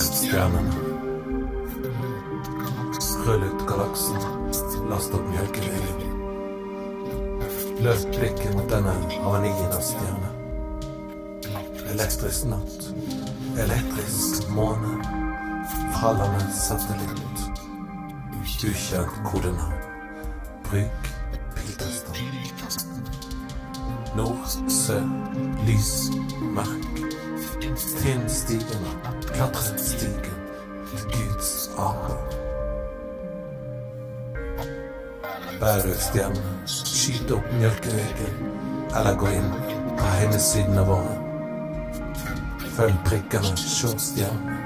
stjärnorna. Rull ut galaxen, lasta upp Mjölkevägen. Löft blicken mot denna aveniernas stjärna. Elektrisk natt, elektrisk måne, fallande satellit. Ukänt kodenamn, bruk, piltestan. Nord, sö, lys, mark. Finn stigen, klatra stigen till Guds apor. Bär ut stjärnan, skyt upp Mjölkevägen. Alla går in på hemsidan av våren. Följ prickarna, kör stjärnan.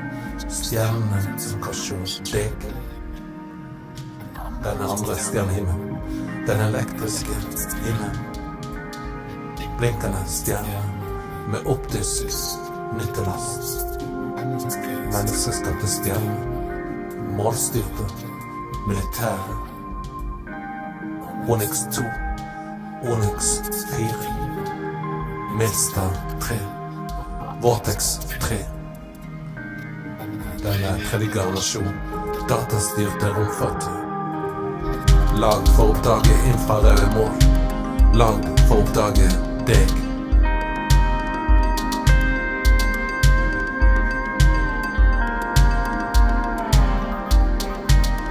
Stjärnan som korsar degen. Den andra stjärnhimlen, den elektriska himlen. Blinkande stjärnor med optisk nyttelast. Menneskeskapte stjerner, målstyrte, militärer. Onyx 2, Onyx 4, Milstar 3, Vortex 3. Denna tredje generasjon datastyrte romfartøy. Lag for å oppdage infrarøde mål. Lag for å oppdage.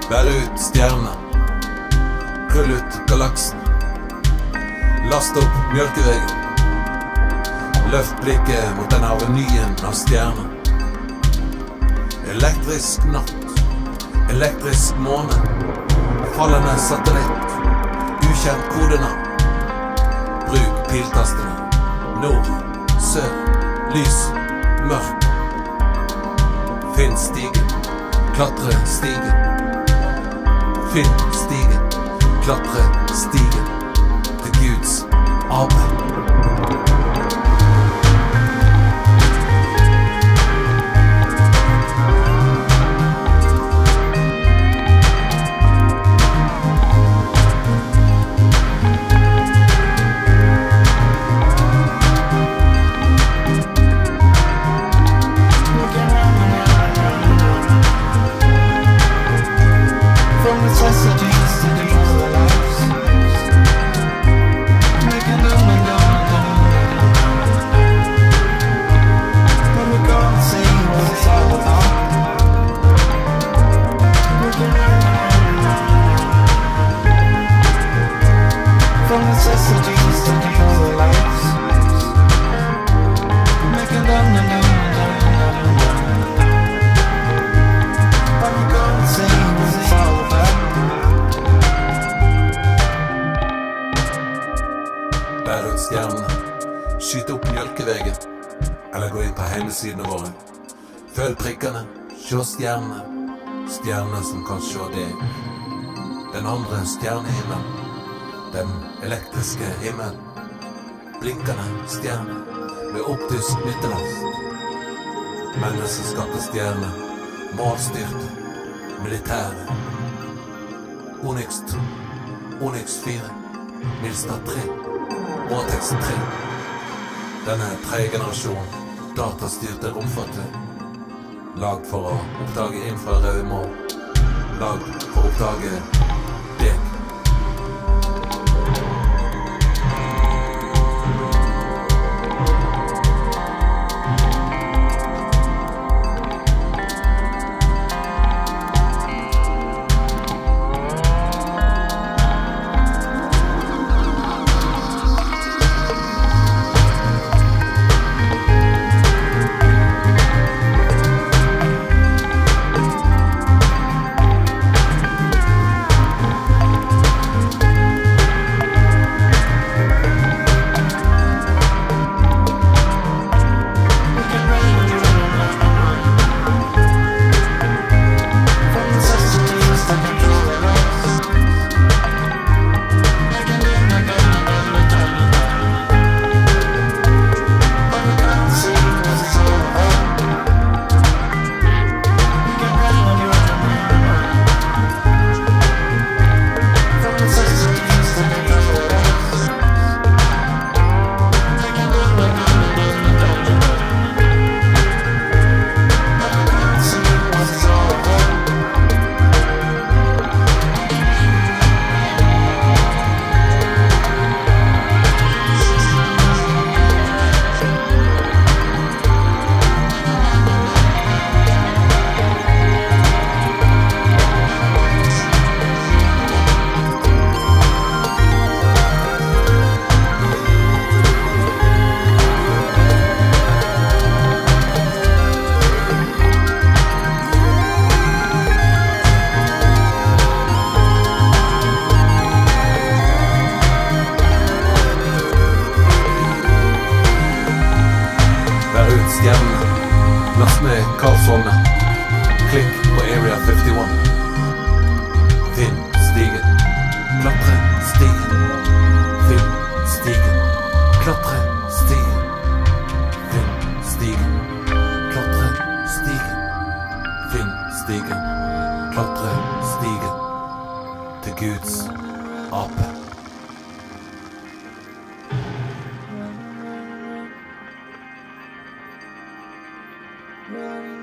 Bär ut stjärnorna. Rull ut galaxen. Last opp Mjølkeveien. Løft blikket mot den avenyen av stjerner. Elektrisk natt. Elektrisk måne. Fallende satellitt. Ukjent kodenavn. Bruk piltastene. Nord, sør, lys, mørk. Finn stigen. Klatre stigen. Finn stigen, klatre stigen til Guds ape. Ut stjernene. Skyt opp mjölkvägen. Eller gå inn på hjemmesidene våre. Følg prikkene. Se stjernene. Stjärnorna som kan se deg. Den andre stjernehimmelen. Den elektriske himmelen. Blinkende stjerner med optisk nyttelast. Menneskeskapte stjerner. Målstyrte. Militære. Onyx 2. Onyx 4. Milstad 3. Vortex 3. Denne tredje datastyrte romfartøy. Lagd for å oppdage infrarøde mål. Lagd for å oppdage Lost me, Carlson. Click for Area 51. Then. Running.